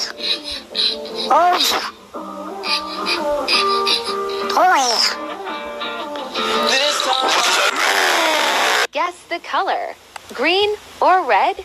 Oops. Boy. Guess the color. Green or red?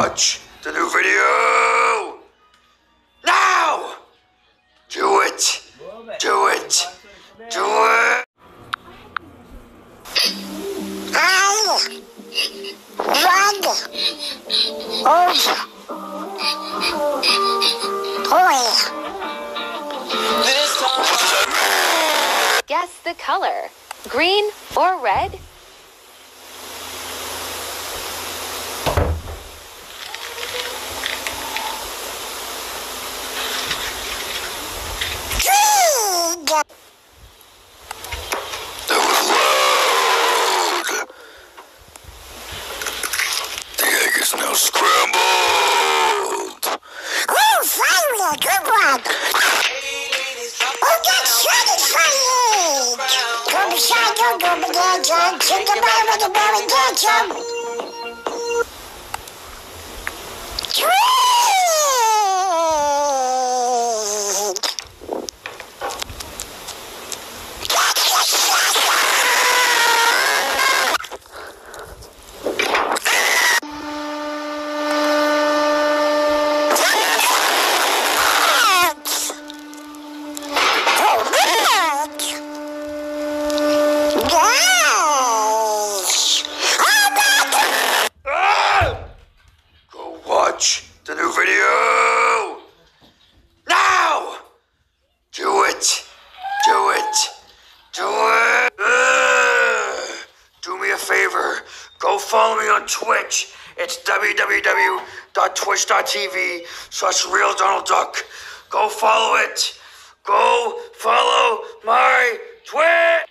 Watch the new video. Now! Do it. Do it. Do it. Guess the color. Green or red? Is now scrambled. Take the man with the berry ketchup. Green. Go watch the new video. Now! Do it. Do it. Do it. Ugh. Do me a favor. Go follow me on Twitch. It's www.twitch.tv slash real Donald Duck. Go follow it. Go follow my Twitch.